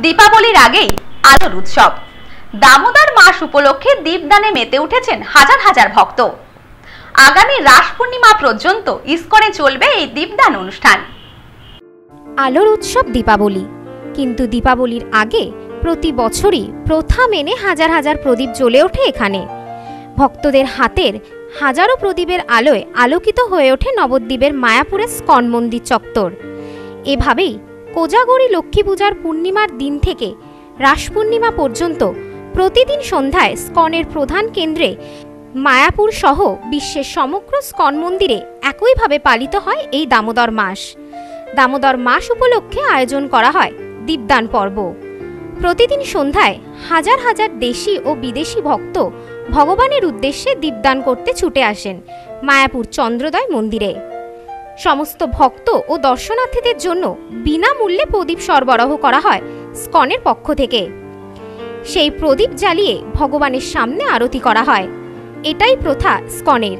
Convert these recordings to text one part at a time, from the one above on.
দীপাবলির আগেই আলোর উৎসব। দামোদর মাস উপলক্ষে দীপদানে মেতে উঠেছেন হাজার হাজার ভক্ত। আগামী রাস পূর্ণিমা পর্যন্ত ইস্কনে চলবে এই দীপদান অনুষ্ঠান। আলোর উৎসব দীপাবলি। কিন্তু দীপাবলির আগে প্রতি বছরই প্রথা মেনে হাজার হাজার প্রদীপ জ্বলে ওঠে এখানে। ভক্তদের হাতের হাজারো প্রদীপের আলোয় আলোকিত হয়ে ওঠে নবদ্বীপের মায়াপুরের স্কন মন্দির চত্বর। এভাবেই কোজাগরী লক্ষ্মী পূজার পূর্ণিমার দিন থেকে রাস পূর্ণিমা পর্যন্ত প্রতিদিন সন্ধ্যায় স্কনের প্রধান কেন্দ্রে মায়াপুর সহ বিশ্বের সমগ্র স্কন মন্দিরে একইভাবে পালিত হয় এই দামোদর মাস। দামোদর মাস উপলক্ষে আয়োজন করা হয় দীপদান পর্ব। প্রতিদিন সন্ধ্যায় হাজার হাজার দেশি ও বিদেশি ভক্ত ভগবানের উদ্দেশ্যে দীপদান করতে ছুটে আসেন মায়াপুর চন্দ্রোদয় মন্দিরে। সমস্ত ভক্ত ও দর্শনার্থীদের জন্য বিনামূল্যে প্রদীপ সরবরাহ করা হয় স্কনের পক্ষ থেকে। সেই প্রদীপ জ্বালিয়ে ভগবানের সামনে আরতি করা হয়। এটাই প্রথা স্কনের।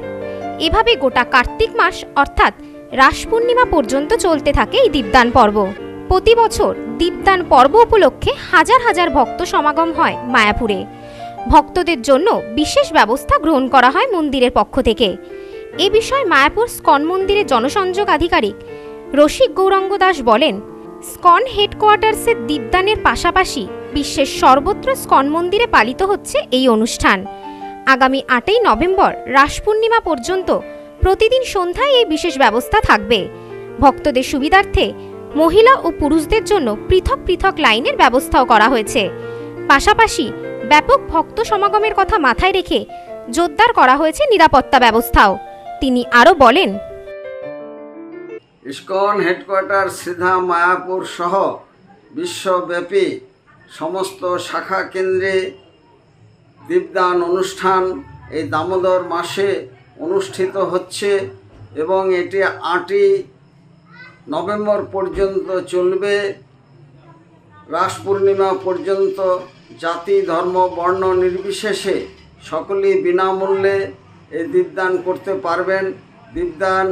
এভাবে গোটা কার্তিক মাস অর্থাৎ রাস পূর্ণিমা পর্যন্ত চলতে থাকে এই দীপদান পর্ব। প্রতি বছর দীপদান পর্ব উপলক্ষে হাজার হাজার ভক্ত সমাগম হয় মায়াপুরে। ভক্তদের জন্য বিশেষ ব্যবস্থা গ্রহণ করা হয় মন্দিরের পক্ষ থেকে। এ বিষয়ে মায়াপুর স্কন মন্দিরের জনসংযোগ আধিকারিক রসিক গৌরাঙ্গ দাস বলেন, স্কন হেডকোয়ার্টার্সের দীপদানের পাশাপাশি বিশ্বের সর্বত্র স্কন মন্দিরে পালিত হচ্ছে এই অনুষ্ঠান। আগামী আটই নভেম্বর রাস পূর্ণিমা পর্যন্ত প্রতিদিন সন্ধ্যায় এই বিশেষ ব্যবস্থা থাকবে। ভক্তদের সুবিধার্থে মহিলা ও পুরুষদের জন্য পৃথক পৃথক লাইনের ব্যবস্থাও করা হয়েছে। পাশাপাশি ব্যাপক ভক্ত সমাগমের কথা মাথায় রেখে জোরদার করা হয়েছে নিরাপত্তা ব্যবস্থাও। তিনি আরও বলেন, ইস্কন হেডকোয়ার্টার সিধা মায়াপুর সহ বিশ্বব্যাপী সমস্ত শাখা কেন্দ্রে দীপদান অনুষ্ঠান এই দামোদর মাসে অনুষ্ঠিত হচ্ছে এবং এটি আটই নভেম্বর পর্যন্ত চলবে। রাস পূর্ণিমা পর্যন্ত জাতি, ধর্ম, বর্ণ নির্বিশেষে সকলেই বিনামূল্যে এই দীপদান করতে পারবেন। দীপদান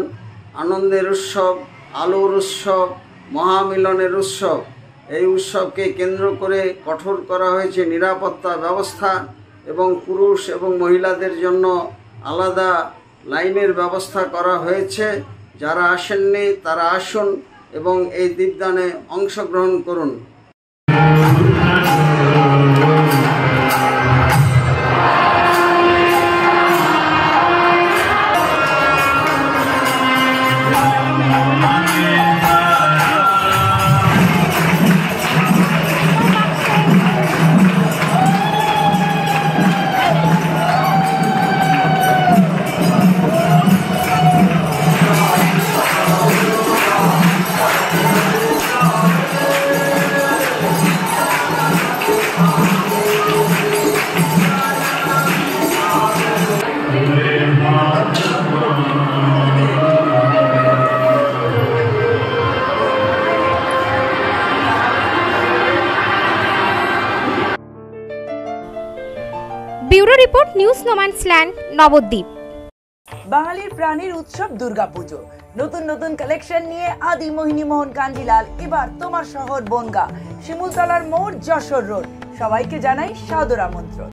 আনন্দের উৎসব, আলোর উৎসব, মহামিলনের উৎসব। এই উৎসবকে কেন্দ্র করে কঠোর করা হয়েছে নিরাপত্তা ব্যবস্থা এবং পুরুষ এবং মহিলাদের জন্য আলাদা লাইনের ব্যবস্থা করা হয়েছে। যারা আসেননি, তারা আসুন এবং এই দীপদানে অংশগ্রহণ করুন। Report news no man's land Nabadwip. বাঙালির প্রাণীর উৎসব দুর্গাপুজো। নতুন নতুন কালেকশন নিয়ে আদি মোহিনী মোহন কাঞ্জিলাল, এবার তোমার শহর বনগা, শিমুলতলার মোড় যশোর রোড। সবাইকে জানাই সাদর আমন্ত্রণ।